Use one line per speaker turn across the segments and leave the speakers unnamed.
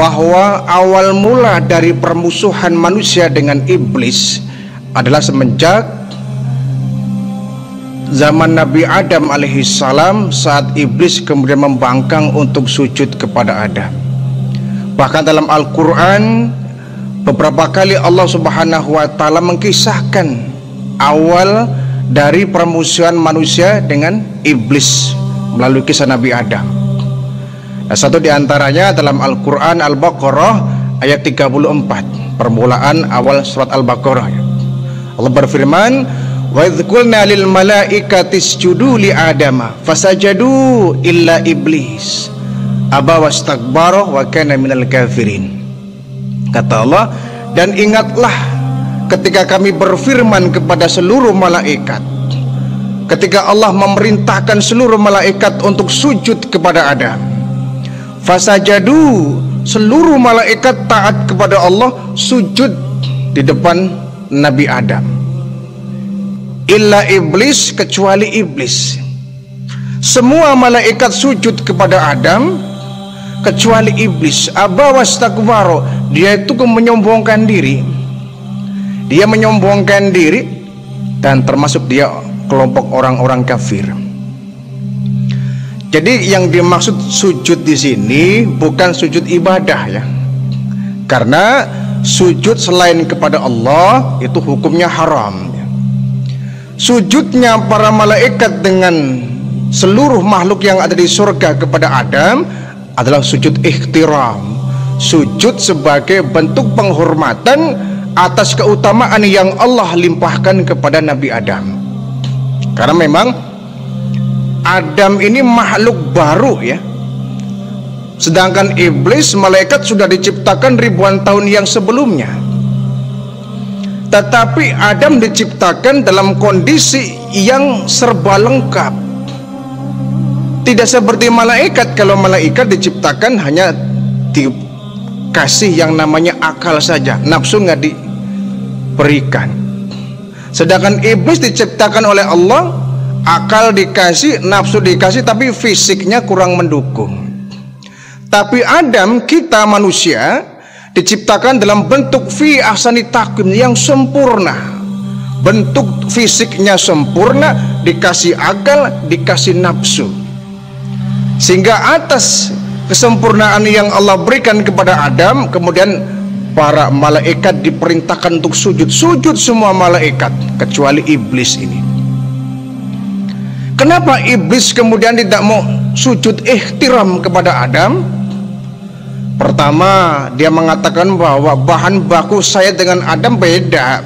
Bahwa awal mula dari permusuhan manusia dengan iblis adalah semenjak zaman Nabi Adam alaihissalam saat iblis kemudian membangkang untuk sujud kepada Adam. Bahkan dalam Al-Qur'an beberapa kali Allah Subhanahu wa taala mengkisahkan awal dari permusuhan manusia dengan iblis melalui kisah Nabi Adam. Nah, satu di antaranya dalam Al-Quran Al-Baqarah ayat 34 Permulaan awal surat Al-Baqarah. Allah berfirman Wa idhkulna lil malaikati isjudu li adama Fasajadu illa iblis. Aba wastakbara wa kana minal kafirin. Kata Allah Dan ingatlah ketika kami berfirman kepada seluruh malaikat. Ketika Allah memerintahkan seluruh malaikat untuk sujud kepada Adam Fasajadu seluruh malaikat taat kepada Allah sujud di depan Nabi Adam. Illa iblis kecuali iblis. Semua malaikat sujud kepada Adam kecuali iblis. Aba wastakbaro. Dia itu menyombongkan diri. Dia menyombongkan diri dan termasuk dia kelompok orang-orang kafir. Jadi yang dimaksud sujud di sini bukan sujud ibadah ya. Karena sujud selain kepada Allah itu hukumnya haram. ya. Sujudnya para malaikat dengan seluruh makhluk yang ada di surga kepada Adam adalah sujud ikhtiram. Sujud sebagai bentuk penghormatan atas keutamaan yang Allah limpahkan kepada Nabi Adam. Karena memang Adam ini makhluk baru ya. Sedangkan iblis malaikat sudah diciptakan ribuan tahun yang sebelumnya. Tetapi Adam diciptakan dalam kondisi yang serba lengkap. Tidak seperti malaikat. Kalau malaikat diciptakan hanya dikasih yang namanya akal saja. Nafsu nggak diberikan. Sedangkan iblis diciptakan oleh Allah akal dikasih, nafsu dikasih tapi fisiknya kurang mendukung. Tapi Adam kita manusia diciptakan dalam bentuk fi ahsani takwim yang sempurna. Bentuk fisiknya sempurna, dikasih akal, dikasih nafsu. Sehingga atas kesempurnaan yang Allah berikan kepada Adam, kemudian para malaikat diperintahkan untuk sujud. Sujud semua malaikat kecuali iblis ini. Kenapa iblis kemudian tidak mau sujud ikhtiram kepada Adam? Pertama, dia mengatakan bahwa bahan baku saya dengan Adam beda.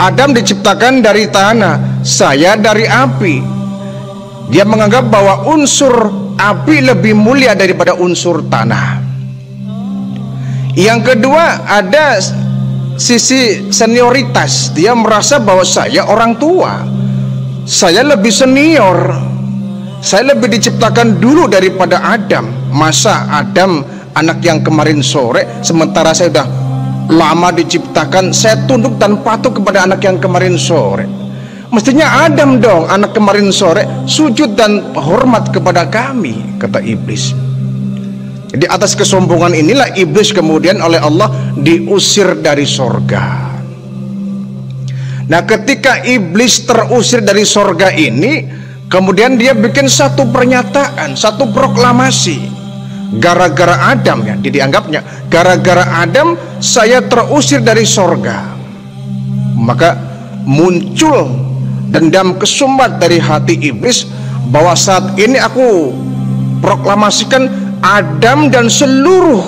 Adam diciptakan dari tanah, saya dari api. Dia menganggap bahwa unsur api lebih mulia daripada unsur tanah. Yang kedua, ada sisi senioritas. Dia merasa bahwa saya orang tua saya lebih senior saya lebih diciptakan dulu daripada Adam. Masa Adam anak yang kemarin sore sementara saya sudah lama diciptakan saya tunduk dan patuh kepada anak yang kemarin sore. Mestinya Adam dong anak kemarin sore sujud dan hormat kepada kami kata iblis. Jadi atas kesombongan inilah iblis kemudian oleh Allah diusir dari sorga. Nah ketika iblis terusir dari sorga ini Kemudian dia bikin satu pernyataan, satu proklamasi. Gara-gara Adam ya, dia dianggapnya gara-gara Adam saya terusir dari sorga. Maka muncul dendam kesumbat dari hati iblis bahwa saat ini aku proklamasikan Adam dan seluruh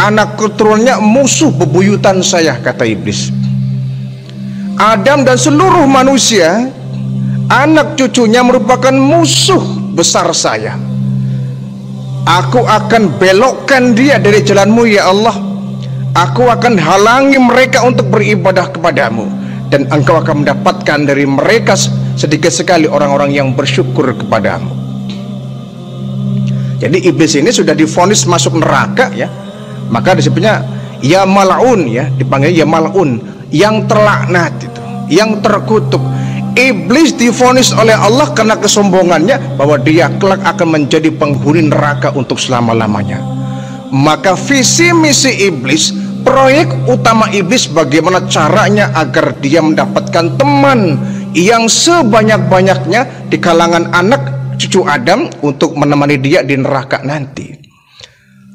anak keturunannya musuh bebuyutan saya kata iblis. Adam dan seluruh manusia anak cucunya merupakan musuh besar saya. Aku akan belokkan dia dari jalanmu ya Allah. Aku akan halangi mereka untuk beribadah kepadamu dan engkau akan mendapatkan dari mereka sedikit sekali orang-orang yang bersyukur kepadamu. Jadi iblis ini sudah difonis masuk neraka ya. Maka disebutnya ya malaun ya. Dipanggil ya malaun yang terlaknat yang terkutuk Iblis difonis oleh Allah karena kesombongannya bahwa dia kelak akan menjadi penghuni neraka untuk selama-lamanya. Maka visi misi iblis, proyek utama iblis bagaimana caranya agar dia mendapatkan teman yang sebanyak-banyaknya di kalangan anak cucu Adam untuk menemani dia di neraka nanti.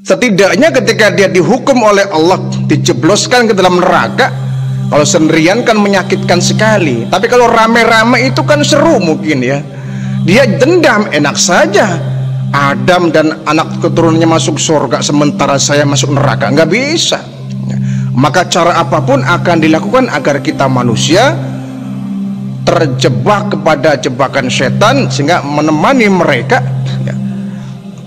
Setidaknya ketika dia dihukum oleh Allah, dijebloskan ke dalam neraka, kalau sendirian kan menyakitkan sekali. Tapi kalau rame-rame itu kan seru mungkin ya. Dia dendam enak saja. Adam dan anak keturunannya masuk surga sementara saya masuk neraka. Nggak bisa. Maka cara apa pun akan dilakukan agar kita manusia terjebak kepada jebakan setan sehingga menemani mereka ya,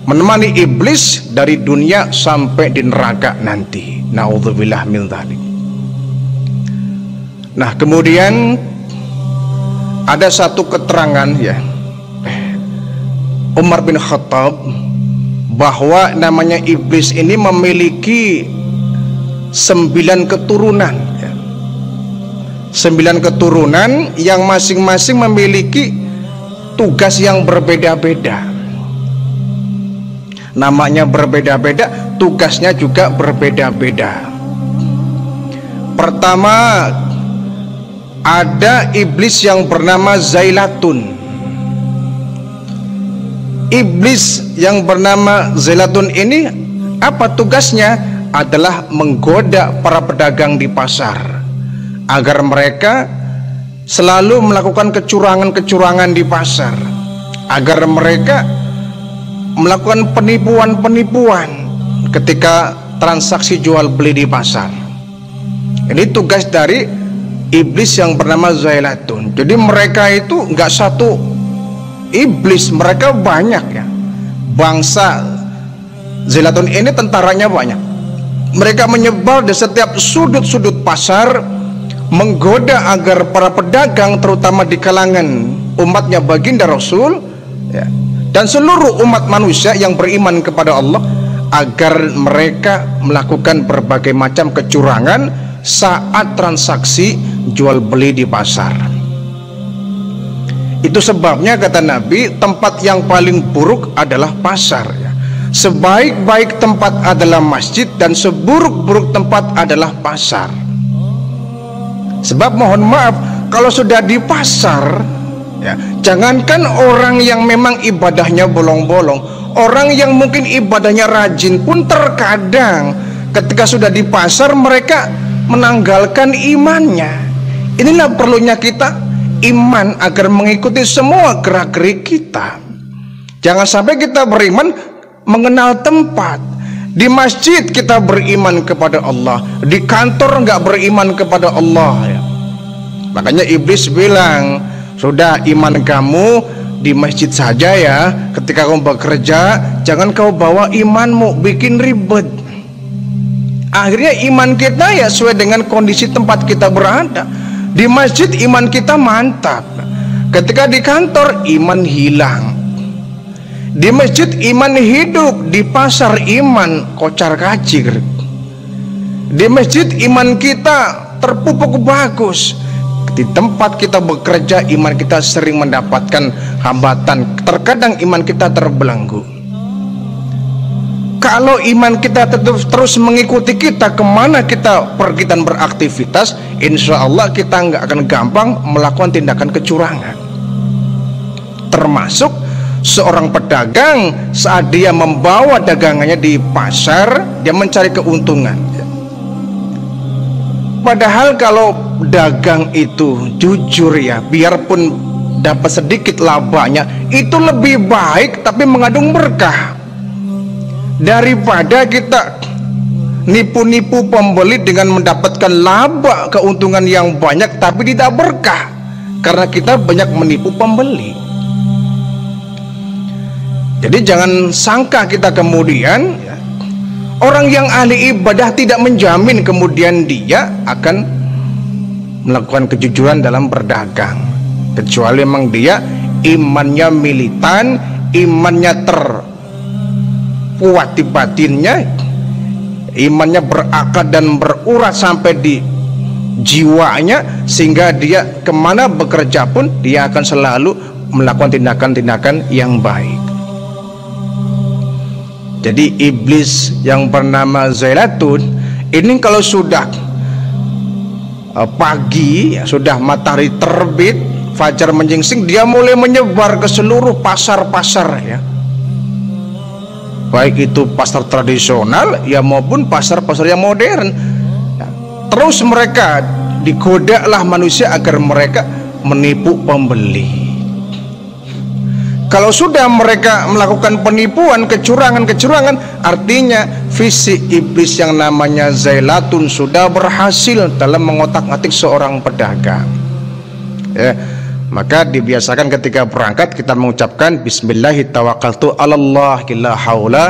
menemani iblis dari dunia sampai di neraka nanti. Nauzubillah min dzalik. Nah kemudian ada satu keterangan ya. Umar bin Khattab bahwa namanya iblis ini memiliki sembilan keturunan ya. sembilan keturunan yang masing-masing memiliki tugas yang berbeda-beda. Namanya berbeda-beda tugasnya juga berbeda-beda. Pertama ada iblis yang bernama Zailatun. Iblis yang bernama Zailatun ini apa tugasnya? Adalah menggoda para pedagang di pasar agar mereka selalu melakukan kecurangan-kecurangan di pasar agar mereka melakukan penipuan-penipuan ketika transaksi jual beli di pasar. Ini tugas dari iblis yang bernama Zailatun. Jadi mereka itu nggak satu iblis, mereka banyak ya. Bangsa Zailatun ini tentaranya banyak. Mereka menyebar di setiap sudut-sudut pasar menggoda agar para pedagang terutama di kalangan umatnya baginda Rasul ya, dan seluruh umat manusia yang beriman kepada Allah agar mereka melakukan berbagai macam kecurangan saat transaksi jual beli di pasar. Itu sebabnya kata Nabi, tempat yang paling buruk adalah pasar ya. Sebaik-baik tempat adalah masjid dan seburuk-buruk tempat adalah pasar. Sebab mohon maaf, kalau sudah di pasar ya, jangankan orang yang memang ibadahnya bolong-bolong, orang yang mungkin ibadahnya rajin pun terkadang ketika sudah di pasar mereka menanggalkan imannya Inilah perlunya kita iman agar mengikuti semua gerak-gerik kita. Jangan sampai kita beriman mengenal tempat. Di masjid kita beriman kepada Allah, di kantor nggak beriman kepada Allah ya. Makanya iblis bilang, "Sudah iman kamu di masjid saja ya. Ketika kamu bekerja, jangan kau bawa imanmu bikin ribet." Akhirnya iman kita ya sesuai dengan kondisi tempat kita berada di masjid iman kita mantap. Ketika di kantor iman hilang. Di masjid iman hidup, di pasar iman kocar kacir. Di masjid iman kita terpupuk bagus. Di tempat kita bekerja iman kita sering mendapatkan hambatan. Terkadang iman kita terbelenggu. Kalau iman kita terus, terus mengikuti kita ke mana kita pergi dan beraktivitas, insya Allah kita nggak akan gampang melakukan tindakan kecurangan. Termasuk seorang pedagang saat dia membawa dagangannya di pasar, dia mencari keuntungan. Padahal kalau dagang itu jujur ya, biarpun dapat sedikit labanya, itu lebih baik tapi mengandung berkah daripada kita nipu-nipu pembeli dengan mendapatkan laba keuntungan yang banyak tapi tidak berkah karena kita banyak menipu pembeli. Jadi jangan sangka kita kemudian orang yang ahli ibadah tidak menjamin kemudian dia akan melakukan kejujuran dalam berdagang kecuali memang dia imannya militan, imannya terkuat di batinnya, imannya berakar dan berurat sampai di jiwanya sehingga dia ke mana bekerja pun dia akan selalu melakukan tindakan-tindakan yang baik. Jadi iblis yang bernama Zailatun ini kalau sudah uh, pagi, sudah matahari terbit, fajar menyingsing, dia mulai menyebar ke seluruh pasar-pasar ya. Baik itu pasar tradisional ya maupun pasar-pasar yang modern. Ya, terus mereka digodalah manusia agar mereka menipu pembeli. Kalau sudah mereka melakukan penipuan, kecurangan-kecurangan, artinya visi iblis yang namanya Zailatun sudah berhasil dalam mengotak-atik seorang pedagang. Ya, maka dibiasakan ketika berangkat kita mengucapkan Bismillahirrahmanirrahim haula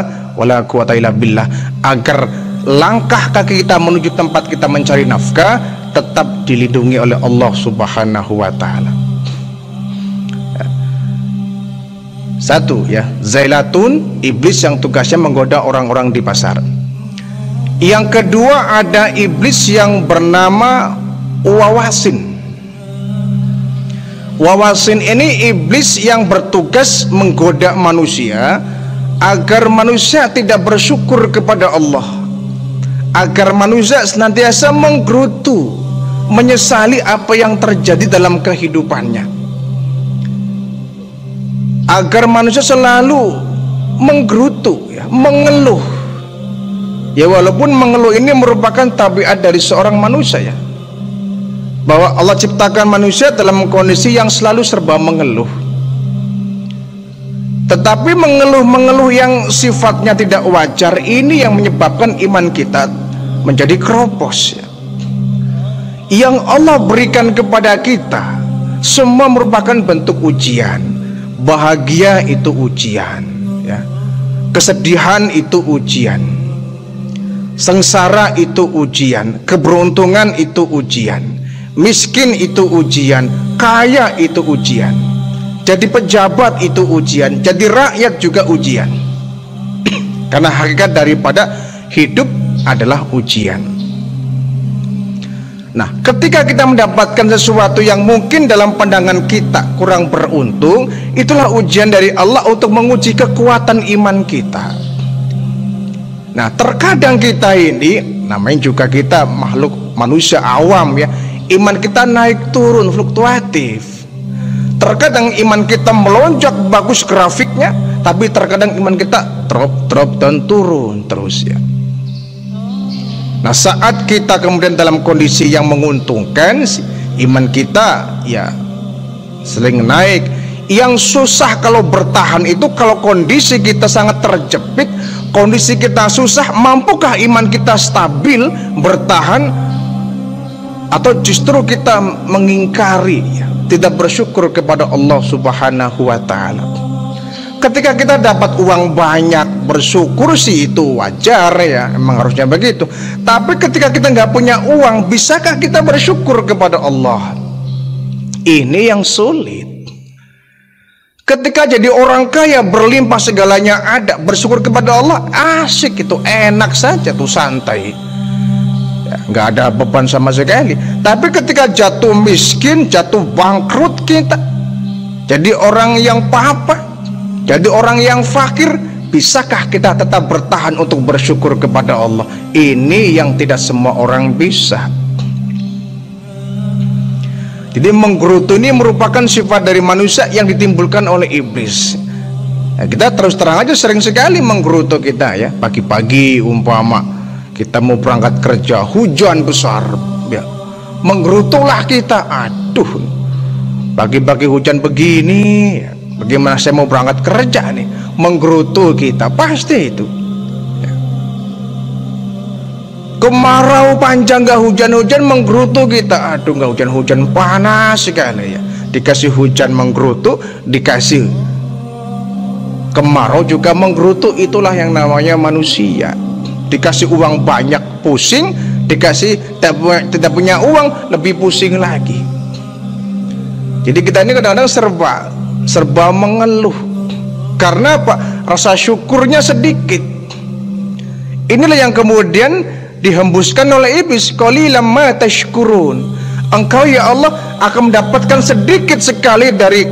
billah agar langkah kaki kita menuju tempat kita mencari nafkah tetap dilindungi oleh Allah Subhanahu wa taala. Satu ya, Zailatun iblis yang tugasnya menggoda orang-orang di pasar. Yang kedua ada iblis yang bernama Wawasin. Wawasin ini iblis yang bertugas menggoda manusia agar manusia tidak bersyukur kepada Allah. Agar manusia senantiasa menggerutu, menyesali apa yang terjadi dalam kehidupannya. Agar manusia selalu menggerutu ya, mengeluh. Ya walaupun mengeluh ini merupakan tabiat dari seorang manusia ya bahwa Allah ciptakan manusia dalam kondisi yang selalu serba mengeluh. Tetapi mengeluh-mengeluh yang sifatnya tidak wajar ini yang menyebabkan iman kita menjadi keropos ya. yang Allah berikan kepada kita semua merupakan bentuk ujian. Bahagia itu ujian ya. Kesedihan itu ujian. Sengsara itu ujian. Keberuntungan itu ujian miskin itu ujian kaya itu ujian. Jadi pejabat itu ujian jadi rakyat juga ujian. Karena hakikat daripada hidup adalah ujian. Nah, ketika kita mendapatkan sesuatu yang mungkin dalam pandangan kita kurang beruntung, itulah ujian dari Allah untuk menguji kekuatan iman kita. Nah, terkadang kita ini namanya juga kita makhluk manusia awam ya, iman kita naik turun fluktuatif. Terkadang iman kita melonjak bagus grafiknya, tapi terkadang iman kita drop drop dan turun terus ya. Nah saat kita kemudian dalam kondisi yang menguntungkan Iman kita ya seling naik Yang susah kalau bertahan itu Kalau kondisi kita sangat terjepit Kondisi kita susah Mampukah iman kita stabil Bertahan Atau justru kita mengingkari Tidak bersyukur kepada Allah subhanahu wa ta'ala. Ketika kita dapat uang banyak bersyukur sih itu wajar ya emang harusnya begitu. Tapi ketika kita nggak punya uang bisakah kita bersyukur kepada Allah? Ini yang sulit. Ketika jadi orang kaya berlimpah segalanya ada bersyukur kepada Allah asik itu enak saja tuh santai nggak ada beban sama sekali tapi ketika jatuh miskin jatuh bangkrut kita jadi orang yang papa jadi orang yang fakir bisakah kita tetap bertahan untuk bersyukur kepada Allah ini yang tidak semua orang bisa jadi menggerutu ini merupakan sifat dari manusia yang ditimbulkan oleh iblis. Ya, kita terus terang aja sering sekali menggerutu kita ya. Pagi-pagi umpama kita mau berangkat kerja, hujan besar ya. Menggerutulah kita. Aduh. Pagi-pagi hujan begini, ya. bagaimana saya mau berangkat kerja nih? Menggerutu kita pasti itu. kemarau panjang gak hujan-hujan menggerutu kita aduh gak hujan-hujan panas sekali ya dikasih hujan menggerutu dikasih kemarau juga menggerutu itulah yang namanya manusia dikasih uang banyak pusing dikasih tidak punya uang lebih pusing lagi. Jadi kita ini kadang-kadang serba serba mengeluh. Karena apa? Rasa syukurnya sedikit. Inilah yang kemudian dihembuskan oleh iblis. Qalilan ma tashkurun. Engkau ya Allah akan mendapatkan sedikit sekali dari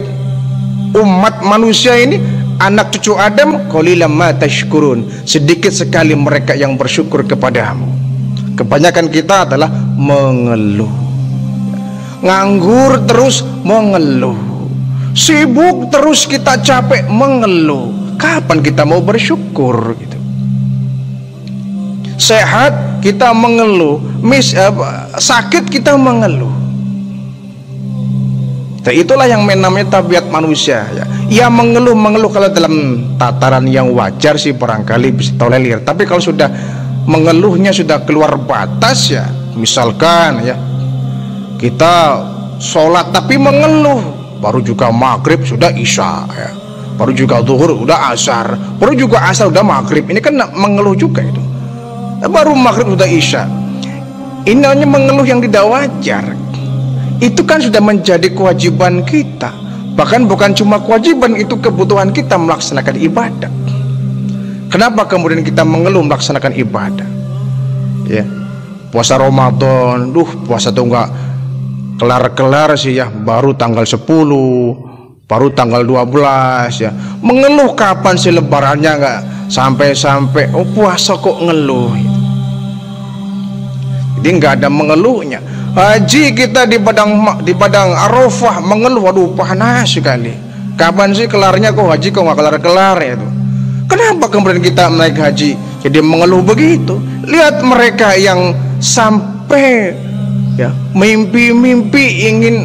umat manusia ini anak cucu Adam qalilan ma tashkurun. Sedikit sekali mereka yang bersyukur kepadamu. Kebanyakan kita adalah mengeluh. Nganggur terus mengeluh. Sibuk terus kita capek mengeluh. Kapan kita mau bersyukur gitu? Sehat kita mengeluh. Mis uh, sakit kita mengeluh nah, itulah yang namanya tabiat manusia ya. ya mengeluh mengeluh kalau dalam tataran yang wajar sih barangkali bisa tolerir tapi kalau sudah mengeluhnya sudah keluar batas ya misalkan ya kita sholat tapi mengeluh baru juga maghrib sudah isya ya. Baru juga zuhur udah asar baru juga asar udah maghrib. Ini kan mengeluh juga itu. Baru maghrib sudah isya. Ini hanya mengeluh yang tidak wajar itu kan sudah menjadi kewajiban kita. Bahkan bukan cuma kewajiban itu kebutuhan kita melaksanakan ibadah. Kenapa kemudian kita mengeluh melaksanakan ibadah? Ya puasa Ramadan. Duh puasa tuh enggak kelar-kelar sih ya. Baru tanggal 10 baru tanggal 12 ya. Mengeluh kapan sih lebarannya enggak sampai-sampai? Oh puasa kok ngeluh jadi nggak ada mengeluhnya haji kita di padang di padang arafah mengeluh waduh panas sekali. Kapan sih kelarnya? Kok haji kok nggak kelar-kelar ya itu kenapa kemudian kita naik haji? Jadi mengeluh begitu. Lihat mereka yang sampai ya mimpi-mimpi ingin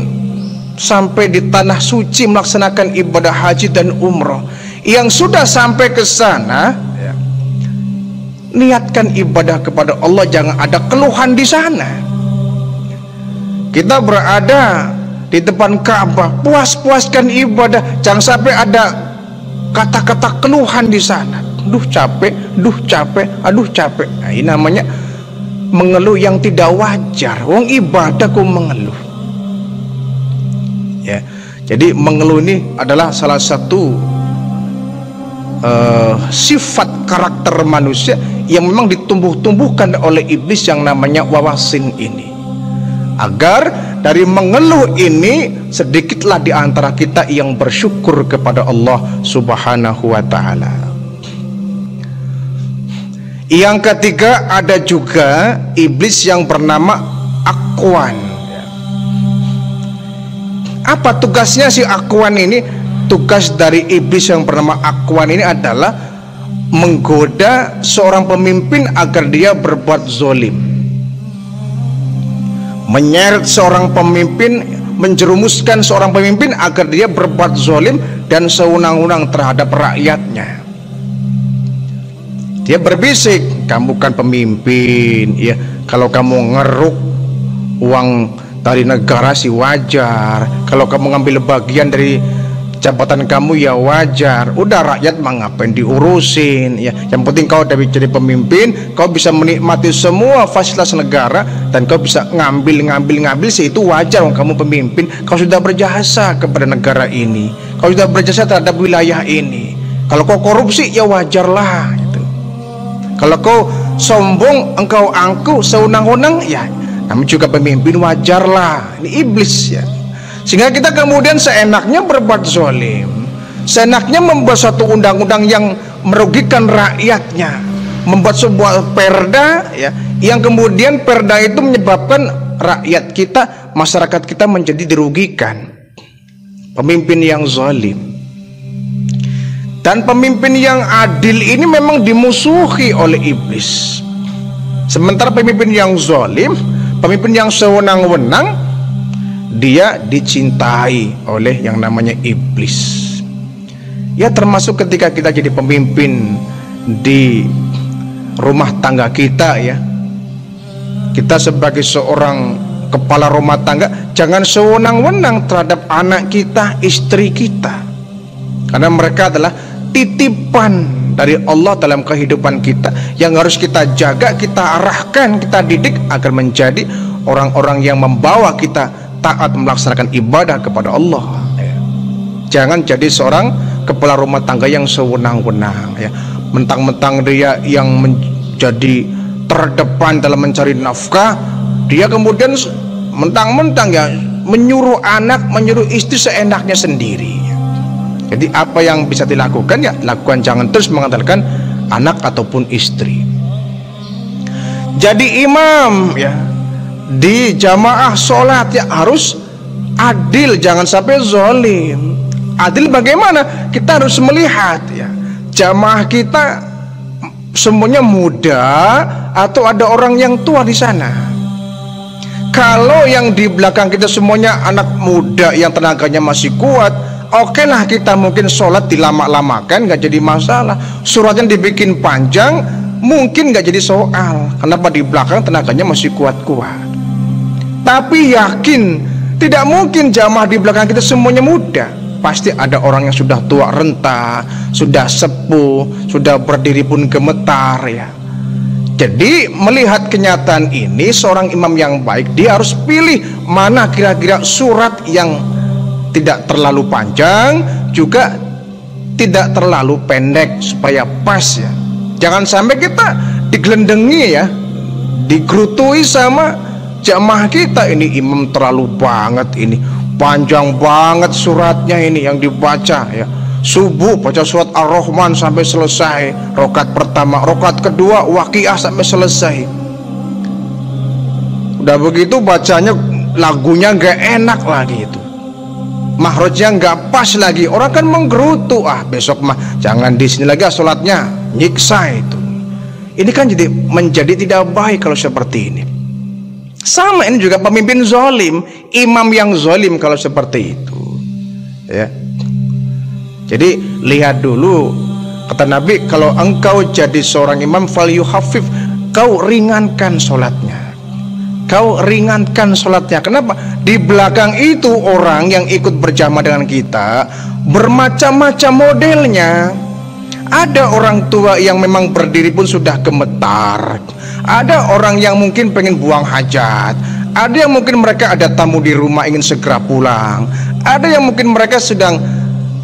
sampai di tanah suci melaksanakan ibadah haji dan umroh. Yang sudah sampai ke sana ya, niatkan ibadah kepada Allah. Jangan ada keluhan di sana kita berada di depan Ka'bah. Puas-puaskan ibadah. Jangan sampai ada kata-kata keluhan di sana. Duh capek. Duh capek. Aduh capek. Nah, ini namanya mengeluh yang tidak wajar. Wong ibadah kok mengeluh. Ya. Jadi mengeluh ini adalah salah satu uh, sifat karakter manusia yang memang ditumbuh-tumbuhkan oleh iblis yang namanya wawasin ini agar dari mengeluh ini sedikitlah di antara kita yang bersyukur kepada Allah Subhanahu wa taala. Yang ketiga ada juga iblis yang bernama Akwan. Apa tugasnya si Akwan ini? tugas dari iblis yang bernama Akwan ini adalah menggoda seorang pemimpin agar dia berbuat zolim menyeret seorang pemimpin menjerumuskan seorang pemimpin agar dia berbuat zolim dan seunang-unang terhadap rakyatnya. Dia berbisik kamu kan pemimpin ya. Kalau kamu ngeruk uang dari negara sih wajar. Kalau kamu ngambil bagian dari jabatan kamu ya wajar udah rakyat mah ngapain diurusin ya yang penting kau dari jadi pemimpin kau bisa menikmati semua fasilitas negara dan kau bisa ngambil ngambil ngambil sih itu wajar kamu pemimpin kau sudah berjasa kepada negara ini kau sudah berjasa terhadap wilayah ini. Kalau kau korupsi ya wajarlah itu. Kalau kau sombong, engkau angku seunang-unang ya namun juga pemimpin wajarlah. Ini iblis ya. Sehingga kita kemudian seenaknya berbuat zolim. Seenaknya membuat suatu undang-undang yang merugikan rakyatnya. Membuat sebuah perda ya yang kemudian perda itu menyebabkan rakyat kita, masyarakat kita menjadi dirugikan. Pemimpin yang zalim. Dan pemimpin yang adil ini memang dimusuhi oleh iblis. Sementara pemimpin yang zalim, pemimpin yang sewenang-wenang, dia dicintai oleh yang namanya iblis. Ya termasuk ketika kita jadi pemimpin di rumah tangga kita ya. Kita sebagai seorang kepala rumah tangga jangan sewenang-wenang terhadap anak kita, istri kita. Karena mereka adalah titipan dari Allah dalam kehidupan kita yang harus kita jaga, kita arahkan, kita didik agar menjadi orang-orang yang membawa kita taat melaksanakan ibadah kepada Allah. Ya. Jangan jadi seorang kepala rumah tangga yang sewenang-wenang ya. Mentang-mentang dia yang menjadi terdepan dalam mencari nafkah, dia kemudian mentang-mentang ya menyuruh anak, menyuruh istri seenaknya sendiri. Jadi apa yang bisa dilakukan ya lakukan jangan terus mengandalkan anak ataupun istri. Jadi imam ya di jamaah sholat ya harus adil jangan sampai zolim. Adil bagaimana? Kita harus melihat ya jamaah kita semuanya muda atau ada orang yang tua di sana. Kalau yang di belakang kita semuanya anak muda yang tenaganya masih kuat, Oke lah kita mungkin sholat dilama-lamakan nggak jadi masalah. Suratnya dibikin panjang mungkin nggak jadi soal. Kenapa di belakang tenaganya masih kuat-kuat. Tapi yakin tidak mungkin jamaah di belakang kita semuanya muda. Pasti ada orang yang sudah tua renta, sudah sepuh, sudah berdiri pun gemetar ya. Jadi melihat kenyataan ini seorang imam yang baik dia harus pilih mana kira-kira surat yang tidak terlalu panjang juga tidak terlalu pendek supaya pas ya jangan sampai kita digelendengi ya digerutui sama jamaah kita ini imam terlalu banget ini. Panjang banget suratnya ini yang dibaca ya. Subuh baca surat ar-rahman sampai selesai. Rokat pertama rokat kedua waqiah sampai selesai. Udah begitu bacanya lagunya gak enak lagi itu. Mahrojnya nggak pas lagi. Orang kan menggerutu ah besok mah jangan di sini lagi ah, nyiksa itu. Ini kan jadi menjadi tidak baik kalau seperti ini sama ini juga pemimpin zolim imam yang zolim kalau seperti itu. Ya. Jadi lihat dulu kata Nabi kalau engkau jadi seorang imam fal yuhafif kau ringankan sholatnya. Kau ringankan sholatnya. Kenapa? Di belakang itu orang yang ikut berjamaah dengan kita bermacam-macam modelnya ada orang tua yang memang berdiri pun sudah gemetar. Ada orang yang mungkin pengen buang hajat. Ada yang mungkin mereka ada tamu di rumah ingin segera pulang. Ada yang mungkin mereka sedang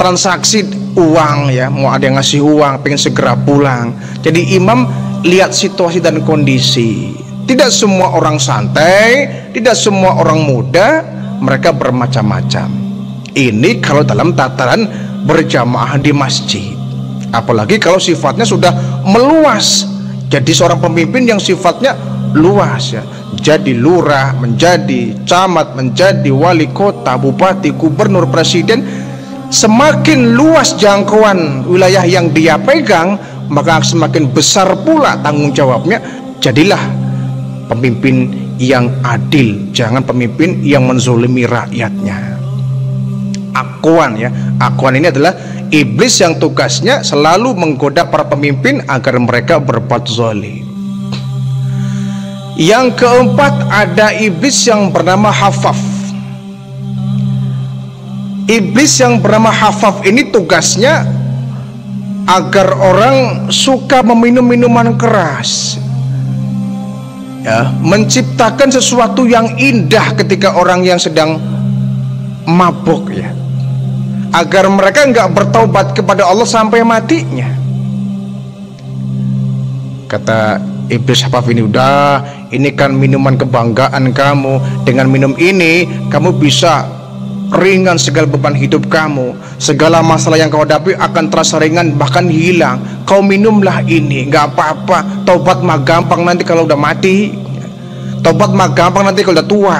transaksi uang ya. Mau ada yang ngasih uang pengen segera pulang. Jadi imam lihat situasi dan kondisi. Tidak semua orang santai, tidak semua orang muda, mereka bermacam-macam. Ini kalau dalam tataran berjamaah di masjid. Apalagi kalau sifatnya sudah meluas. Jadi seorang pemimpin yang sifatnya luas ya. Jadi lurah, menjadi camat, menjadi wali kota, bupati, gubernur, presiden semakin luas jangkauan wilayah yang dia pegang, maka semakin besar pula tanggung jawabnya. Jadilah pemimpin yang adil jangan pemimpin yang menzolimi rakyatnya akuan ya. Akuan ini adalah iblis yang tugasnya selalu menggoda para pemimpin agar mereka berbuat zolim yang keempat ada iblis yang bernama Hafaf. Iblis yang bernama Hafaf ini tugasnya agar orang suka meminum minuman keras ya, menciptakan sesuatu yang indah ketika orang yang sedang mabuk ya agar mereka nggak bertaubat kepada Allah sampai matinya. Kata iblis Hafaf ini udah, ini kan minuman kebanggaan kamu. Dengan minum ini kamu bisa ringan segala beban hidup kamu segala masalah yang kau hadapi akan terasa ringan bahkan hilang kau minumlah ini nggak apa-apa tobat mah gampang nanti kalau udah mati tobat mah gampang nanti kalau udah tua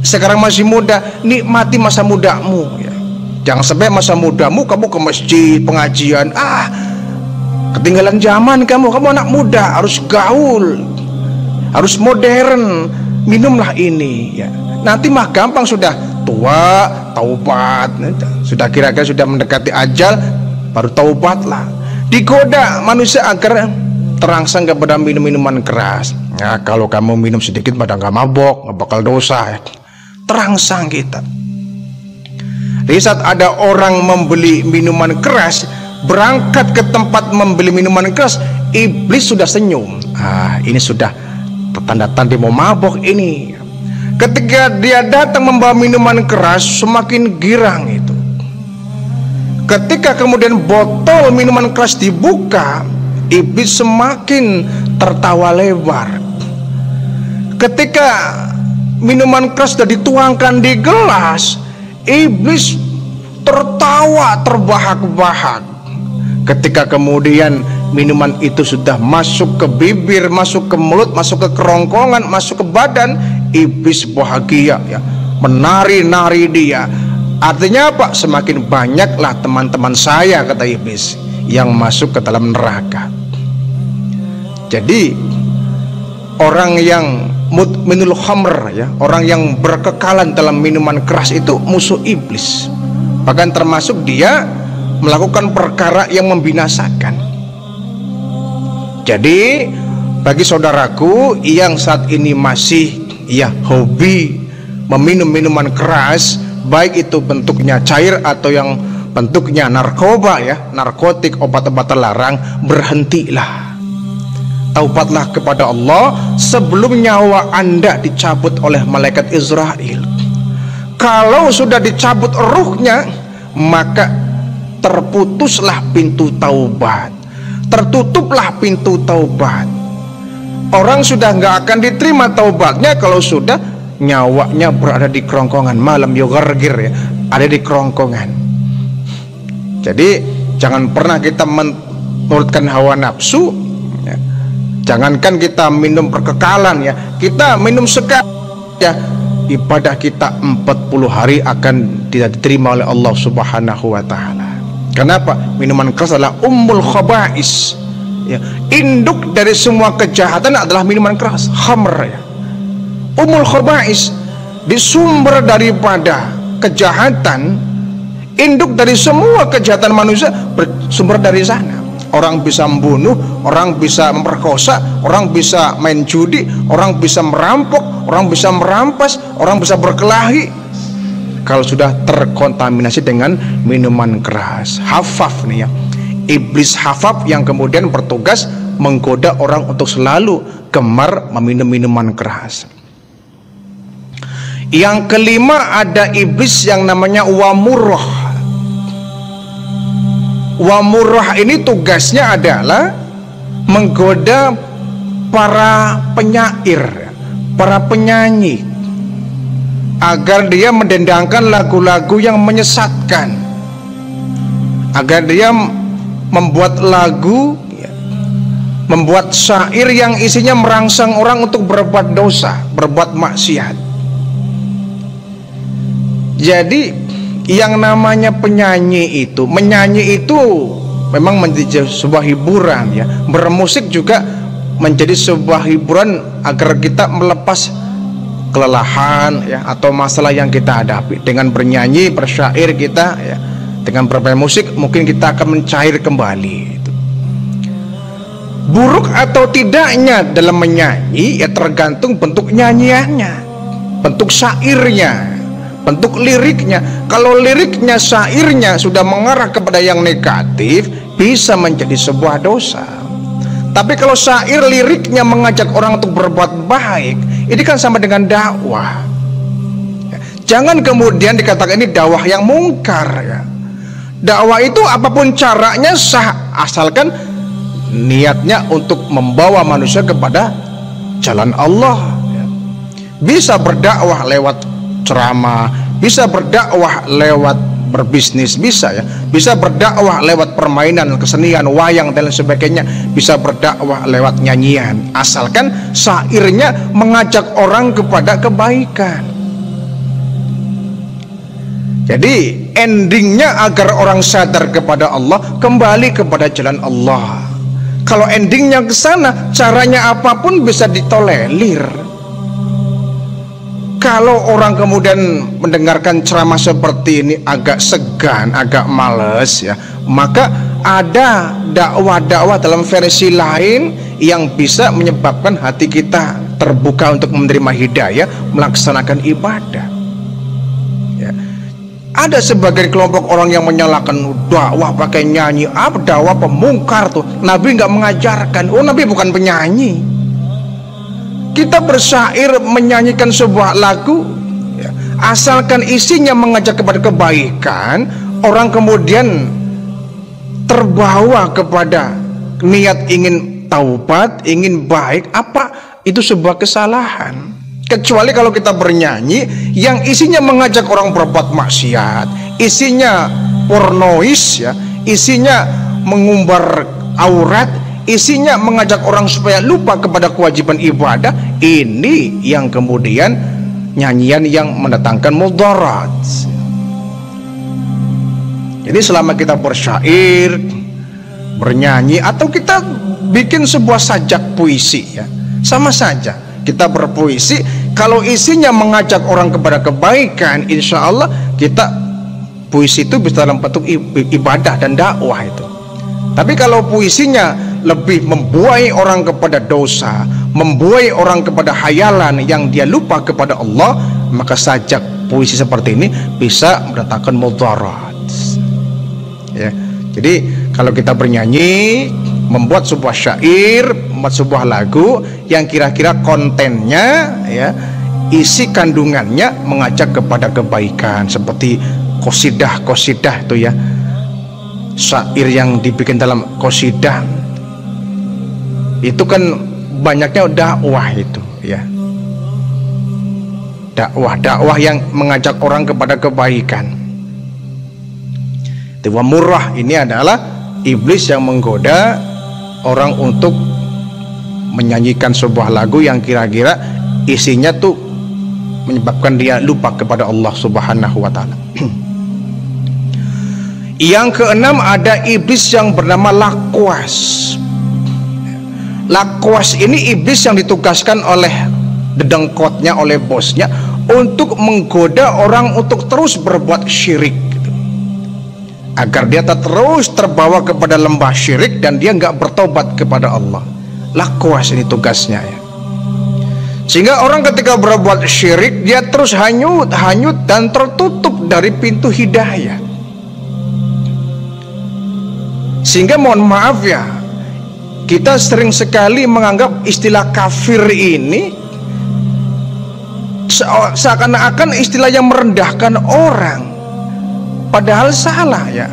sekarang masih muda nikmati masa mudamu ya. Jangan sampai masa mudamu kamu ke masjid pengajian. Ah ketinggalan zaman kamu. Kamu anak muda harus gaul harus modern. Minumlah ini ya. Nanti mah gampang sudah. Tua taubat. Sudah kira-kira sudah mendekati ajal baru taubatlah. Digoda manusia agar terangsang kepada minum-minuman keras. Ya kalau kamu minum sedikit pada nggak mabok nggak bakal dosa terangsang kita di saat ada orang membeli minuman keras berangkat ke tempat membeli minuman keras iblis sudah senyum ah ini sudah tanda-tanda mau mabok ini Ketika dia datang membawa minuman keras semakin girang itu. Ketika kemudian botol minuman keras dibuka, iblis semakin tertawa lebar. Ketika minuman keras sudah dituangkan di gelas, iblis tertawa terbahak-bahak. Ketika kemudian minuman itu sudah masuk ke bibir, masuk ke mulut, masuk ke kerongkongan, masuk ke badan, iblis bahagia ya. Menari-nari dia. Artinya apa? Semakin banyaklah teman-teman saya kata iblis yang masuk ke dalam neraka. Jadi orang yang mutminul khamr ya orang yang berkekalan dalam minuman keras itu musuh iblis. Bahkan termasuk dia melakukan perkara yang membinasakan. Jadi bagi saudaraku yang saat ini masih ya hobi meminum minuman keras baik itu bentuknya cair atau yang bentuknya narkoba ya narkotik obat-obat terlarang berhentilah taubatlah kepada Allah sebelum nyawa anda dicabut oleh malaikat Israel kalau sudah dicabut ruhnya maka terputuslah pintu taubat. Tertutuplah pintu taubat. Orang sudah nggak akan diterima taubatnya kalau sudah nyawanya berada di kerongkongan. Malam yogargir ya ada di kerongkongan. Jadi jangan pernah kita menurutkan hawa nafsu. Jangankan kita minum perkekalan ya kita minum sekali ya. Ibadah kita 40 hari akan tidak diterima oleh Allah subhanahu wa ta'ala. Kenapa? Minuman keras adalah ummul khaba'is. Ya, induk dari semua kejahatan adalah minuman keras khamr ya. umul khabais disumber daripada kejahatan induk dari semua kejahatan manusia bersumber dari sana orang bisa membunuh orang bisa memperkosa orang bisa main judi orang bisa merampok orang bisa merampas orang bisa berkelahi kalau sudah terkontaminasi dengan minuman keras hafaf nih ya iblis hafab yang kemudian bertugas menggoda orang untuk selalu gemar meminum minuman keras. Yang kelima ada iblis yang namanya wamurrah. Wamurrah ini tugasnya adalah menggoda para penyair, para penyanyi agar dia mendendangkan lagu-lagu yang menyesatkan. Agar dia membuat lagu membuat syair yang isinya merangsang orang untuk berbuat dosa berbuat maksiat jadi yang namanya penyanyi itu menyanyi itu memang menjadi sebuah hiburan ya. Bermusik juga menjadi sebuah hiburan agar kita melepas kelelahan ya atau masalah yang kita hadapi. Dengan bernyanyi bersyair kita ya dengan bermain musik mungkin kita akan mencair kembali buruk atau tidaknya dalam menyanyi ya tergantung bentuk nyanyiannya bentuk syairnya bentuk liriknya. Kalau liriknya syairnya sudah mengarah kepada yang negatif bisa menjadi sebuah dosa. Tapi kalau syair liriknya mengajak orang untuk berbuat baik ini kan sama dengan dakwah. Jangan kemudian dikatakan ini dakwah yang mungkar ya. Dakwah itu apa pun caranya sah asalkan niatnya untuk membawa manusia kepada jalan Allah bisa berdakwah lewat ceramah bisa berdakwah lewat berbisnis bisa ya. Bisa berdakwah lewat permainan kesenian wayang dan lain sebagainya. Bisa berdakwah lewat nyanyian. Asalkan syairnya mengajak orang kepada kebaikan. Jadi endingnya agar orang sadar kepada Allah kembali kepada jalan Allah. Kalau endingnya ke sana caranya apa pun bisa ditolerir kalau orang kemudian mendengarkan ceramah seperti ini agak segan, agak males ya, maka ada dakwah-dakwah dalam versi lain yang bisa menyebabkan hati kita terbuka untuk menerima hidayah, melaksanakan ibadah. Ya. Ada sebagian kelompok orang yang menyalahkan dakwah pakai nyanyi, apa dakwah pemungkar tuh. Nabi nggak mengajarkan. Oh, Nabi bukan penyanyi kita bersyair menyanyikan sebuah lagu ya, asalkan isinya mengajak kepada kebaikan orang kemudian terbawa kepada niat ingin taubat ingin baik apa? Itu sebuah kesalahan. Kecuali kalau kita bernyanyi yang isinya mengajak orang berbuat maksiat isinya pornois ya isinya mengumbar aurat isinya mengajak orang supaya lupa kepada kewajiban ibadah. Ini yang kemudian nyanyian yang mendatangkan mudarat. Jadi selama kita bersyair bernyanyi atau kita bikin sebuah sajak puisi ya. Sama saja kita berpuisi kalau isinya mengajak orang kepada kebaikan insya Allah kita puisi itu bisa dalam bentuk ibadah dan dakwah itu tapi kalau puisinya lebih membuai orang kepada dosa, membuai orang kepada hayalan yang dia lupa kepada Allah, maka sajak puisi seperti ini bisa mendatangkan mudarat. Ya. Jadi kalau kita bernyanyi, membuat sebuah syair, membuat sebuah lagu yang kira-kira kontennya ya isi kandungannya mengajak kepada kebaikan seperti kosidah kosidah itu ya syair yang dibikin dalam kosidah itu kan banyaknya dakwah itu ya dakwah dakwah yang mengajak orang kepada kebaikan dewa murah ini adalah iblis yang menggoda orang untuk menyanyikan sebuah lagu yang kira-kira isinya tuh menyebabkan dia lupa kepada Allah Subhanahu wa taala. yang keenam ada iblis yang bernama Lakwas. Lakwas ini iblis yang ditugaskan oleh dedengkotnya oleh bosnya untuk menggoda orang untuk terus berbuat syirik. Agar dia terus terbawa kepada lembah syirik dan dia nggak bertobat kepada Allah. Lakwas ini tugasnya ya. Sehingga orang ketika berbuat syirik dia terus hanyut hanyut dan tertutup dari pintu hidayah sehingga mohon maaf ya kita sering sekali menganggap istilah kafir ini seakan-akan istilah yang merendahkan orang. Padahal salah ya.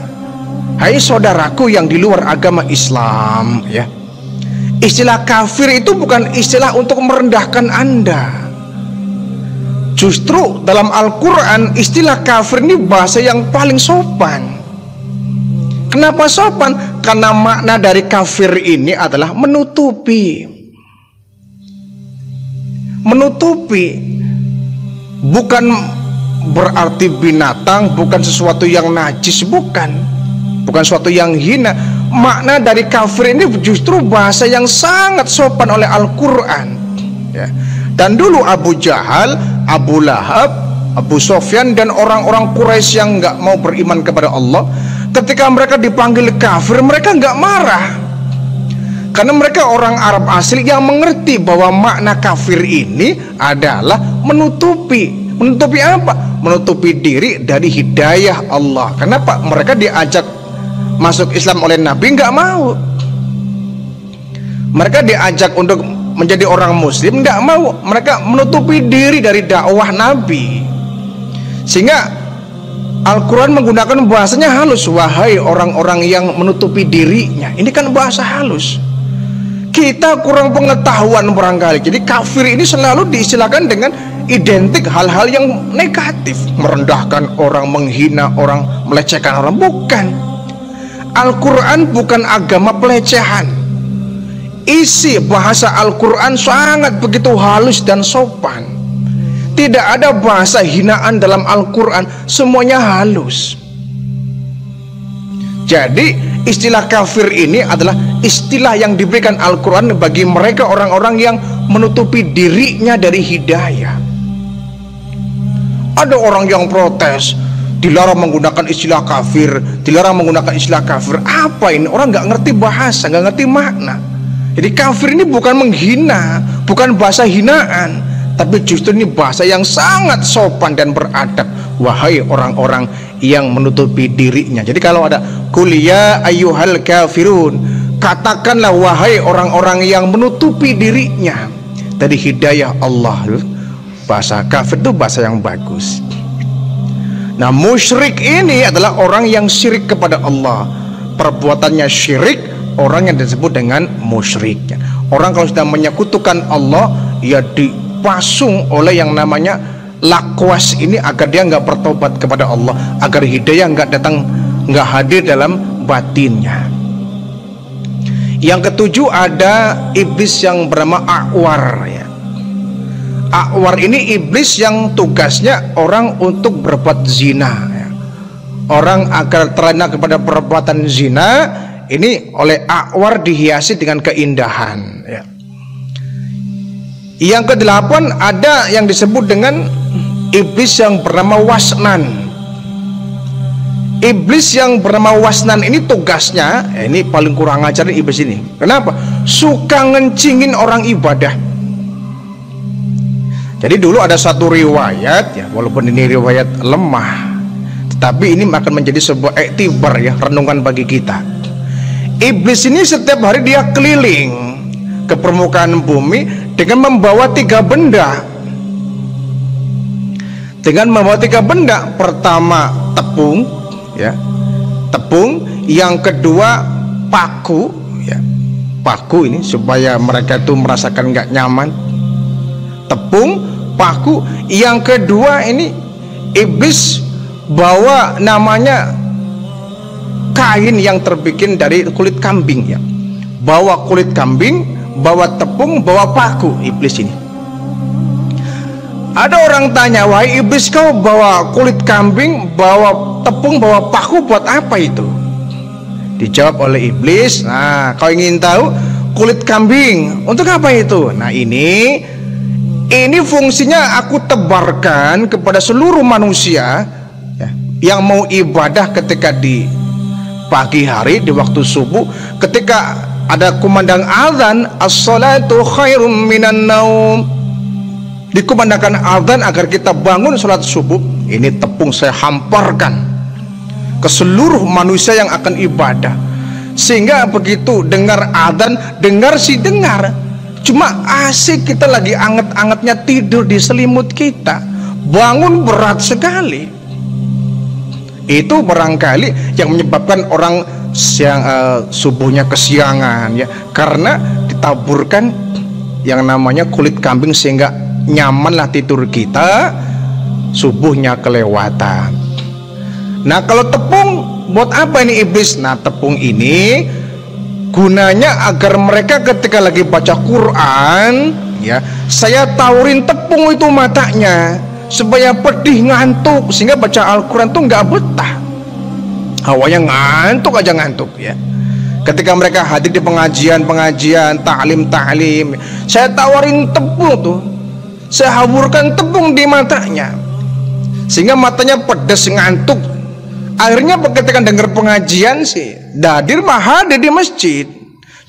Hai saudaraku yang di luar agama Islam ya. Istilah kafir itu bukan istilah untuk merendahkan anda. Justru dalam Al-Quran istilah kafir ini bahasa yang paling sopan Kenapa sopan? Karena makna dari kafir ini adalah menutupi. Menutupi bukan berarti binatang, bukan sesuatu yang najis, bukan. Bukan sesuatu yang hina. Makna dari kafir ini justru bahasa yang sangat sopan oleh Al-Qur'an. Ya. Dan dulu Abu Jahal, Abu Lahab, Abu Sofyan dan orang-orang Quraisy yang nggak mau beriman kepada Allah ketika mereka dipanggil kafir mereka nggak marah. Karena mereka orang Arab asli yang mengerti bahwa makna kafir ini adalah menutupi. Menutupi apa? menutupi diri dari hidayah Allah. Kenapa? mereka diajak masuk Islam oleh Nabi nggak mau. Mereka diajak untuk menjadi orang muslim nggak mau. Mereka menutupi diri dari dakwah Nabi. Sehingga Al-Quran menggunakan bahasanya halus. Wahai orang-orang yang menutupi dirinya. Ini kan bahasa halus. Kita kurang pengetahuan barangkali. Jadi kafir ini selalu diistilahkan dengan identik hal-hal yang negatif. Merendahkan orang, menghina orang, melecehkan orang. Bukan. Al-Quran bukan agama pelecehan. Isi bahasa Al-Quran sangat begitu halus dan sopan tidak ada bahasa hinaan dalam Al-Quran. Semuanya halus. Jadi istilah kafir ini adalah istilah yang diberikan Al-Quran Bagi mereka orang-orang yang menutupi dirinya dari hidayah. Ada orang yang protes Dilarang menggunakan istilah kafir Dilarang menggunakan istilah kafir. Apa ini? Orang nggak ngerti bahasa, nggak ngerti makna. Jadi kafir ini bukan menghina Bukan bahasa hinaan tapi justru ini bahasa yang sangat sopan dan beradab wahai orang-orang yang menutupi dirinya. Jadi kalau ada kuliah ayuhal kafirun katakanlah wahai orang-orang yang menutupi dirinya. Dari hidayah Allah. Bahasa kafir itu bahasa yang bagus. Nah musyrik ini adalah orang yang syirik kepada Allah. Perbuatannya syirik orang yang disebut dengan musyrik orang kalau sudah menyekutukan Allah ya di dipasung oleh yang namanya lakwas ini agar dia nggak bertobat kepada Allah agar hidayah nggak datang nggak hadir dalam batinnya yang ketujuh ada iblis yang bernama Akwar ya. Akwar ini iblis yang tugasnya orang untuk berbuat zina ya. Orang agar terlena kepada perbuatan zina ini oleh Akwar dihiasi dengan keindahan ya. Yang kedelapan ada yang disebut dengan iblis yang bernama Wasnan. Iblis yang bernama Wasnan ini tugasnya, eh, ini paling kurang ajar iblis ini. Kenapa? Suka ngencingin orang ibadah. Jadi dulu ada satu riwayat ya, walaupun ini riwayat lemah, tetapi ini akan menjadi sebuah ektibar ya, renungan bagi kita. Iblis ini setiap hari dia keliling ke permukaan bumi dengan membawa tiga benda. Dengan membawa tiga benda. Pertama tepung ya. Tepung. Yang kedua paku ya. Paku ini supaya mereka itu merasakan nggak nyaman. Tepung paku. Yang kedua ini iblis bawa namanya kain yang terbikin dari kulit kambing ya. Bawa kulit kambing bawa tepung, bawa paku iblis ini. Ada orang tanya, wahai iblis kau bawa kulit kambing, bawa tepung, bawa paku buat apa itu? Dijawab oleh iblis, nah kau ingin tahu kulit kambing untuk apa itu? Nah ini ini fungsinya aku tebarkan kepada seluruh manusia ya, yang mau ibadah ketika di pagi hari di waktu subuh ketika ada kumandang azan as-salatu khairum minan naum. Dikumandangkan azan agar kita bangun salat subuh. Ini tepung saya hamparkan ke seluruh manusia yang akan ibadah. Sehingga begitu dengar azan dengar si dengar. Cuma asik kita lagi anget-angetnya tidur di selimut kita. Bangun berat sekali. Itu barangkali yang menyebabkan orang siang uh, subuhnya kesiangan ya. Karena ditaburkan yang namanya kulit kambing sehingga nyamanlah tidur kita subuhnya kelewatan. Nah kalau tepung buat apa ini iblis? Nah tepung ini gunanya agar mereka ketika lagi baca Quran ya saya taurin tepung itu matanya supaya pedih ngantuk sehingga baca Al-Quran tuh nggak betah awalnya ngantuk aja ngantuk ya. Ketika mereka hadir di pengajian-pengajian taklim-taklim saya tawarin tepung tuh. Saya haburkan tepung di matanya. Sehingga matanya pedes ngantuk. Akhirnya ketika dengar pengajian sih dadir mah hadir di masjid.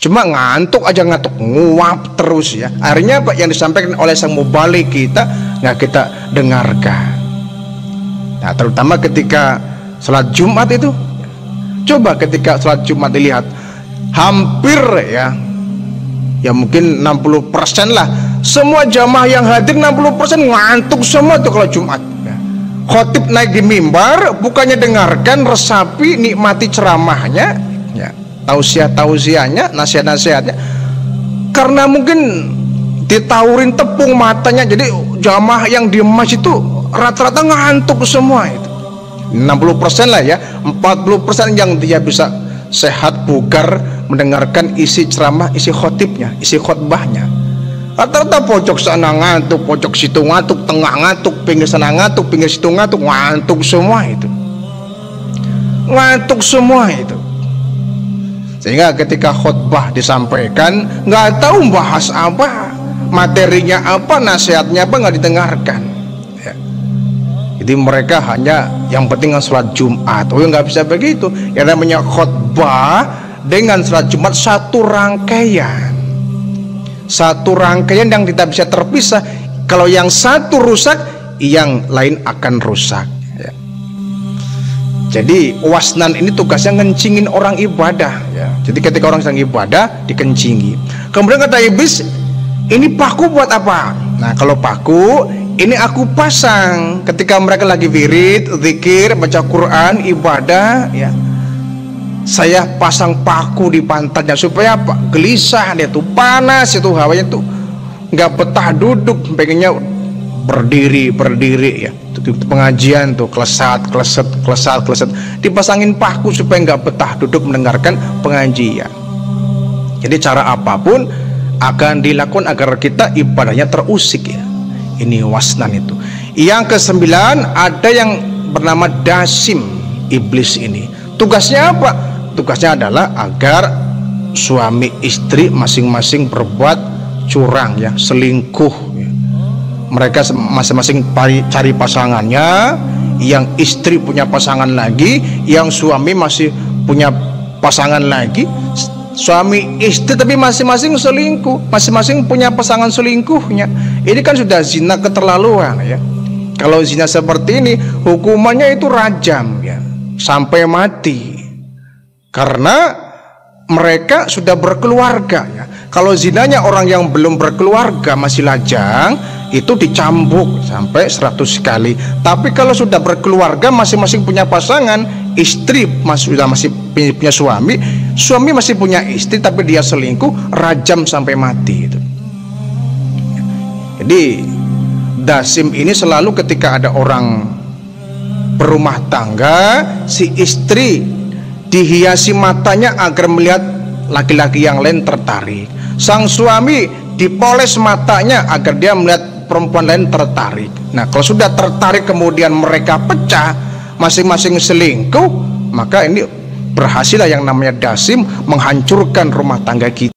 Cuma ngantuk aja ngantuk nguap terus ya. Akhirnya apa yang disampaikan oleh sang mubalik kita nggak kita dengarkan. Nah terutama ketika Salat Jumat itu. Coba ketika salat Jumat dilihat hampir ya ya mungkin 60% lah. Semua jamaah yang hadir 60% ngantuk semua tuh kalau Jumat. Khotib naik di mimbar bukannya dengarkan resapi nikmati ceramahnya ya tausiah tausiahnya nasihat nasihatnya karena mungkin ditawurin tepung matanya jadi jamaah yang di masjid itu rata-rata ngantuk semua itu 60% lah ya. 40% yang dia bisa sehat bugar mendengarkan isi ceramah isi khotibnya isi khotbahnya. Rata-rata pojok sana ngantuk pojok situ ngantuk tengah ngantuk pinggir sana ngantuk pinggir situ ngantuk ngantuk semua itu. Ngantuk semua itu. Sehingga ketika khutbah disampaikan nggak tahu bahas apa materinya apa nasihatnya apa nggak didengarkan. Jadi mereka hanya yang penting sholat Jumat. Oh nggak bisa begitu. Yang namanya khutbah dengan sholat Jumat satu rangkaian. Satu rangkaian yang tidak bisa terpisah. Kalau yang satu rusak yang lain akan rusak. Ya. jadi wasnan ini tugasnya ngencingin orang ibadah. Ya. jadi ketika orang sedang ibadah dikencingi. Kemudian kata iblis ini paku buat apa? Nah kalau paku ini aku pasang ketika mereka lagi wirid, zikir, baca Quran, ibadah ya. Saya pasang paku di pantatnya supaya apa? Gelisah dia tuh panas itu hawanya tuh nggak betah duduk pengennya berdiri berdiri ya. Itu pengajian tuh kelesat kleset kelesat kleset dipasangin paku supaya nggak betah duduk mendengarkan pengajian. Jadi cara apa pun akan dilakukan agar kita ibadahnya terusik ya ini wasnan itu. Yang kesembilan ada yang bernama dasim iblis ini. Tugasnya apa? Tugasnya adalah agar suami istri masing-masing berbuat curang ya selingkuh ya. mereka masing-masing cari pasangannya yang istri punya pasangan lagi yang suami masih punya pasangan lagi suami istri tapi masing-masing selingkuh masing-masing punya pasangan selingkuhnya ini kan sudah zina keterlaluan ya kalau zina seperti ini hukumannya itu rajam ya sampai mati karena mereka sudah berkeluarga ya. Kalau zinanya orang yang belum berkeluarga masih lajang itu dicambuk sampai 100 kali. Tapi kalau sudah berkeluarga masing-masing punya pasangan, istri masih sudah masih punya suami, suami masih punya istri tapi dia selingkuh, rajam sampai mati itu. Jadi dasim ini selalu ketika ada orang berumah tangga, si istri dihiasi matanya agar melihat laki-laki yang lain tertarik. Sang suami dipoles matanya agar dia melihat perempuan lain tertarik. Nah, kalau sudah tertarik kemudian mereka pecah, masing-masing selingkuh, maka ini berhasil yang namanya dasim menghancurkan rumah tangga kita.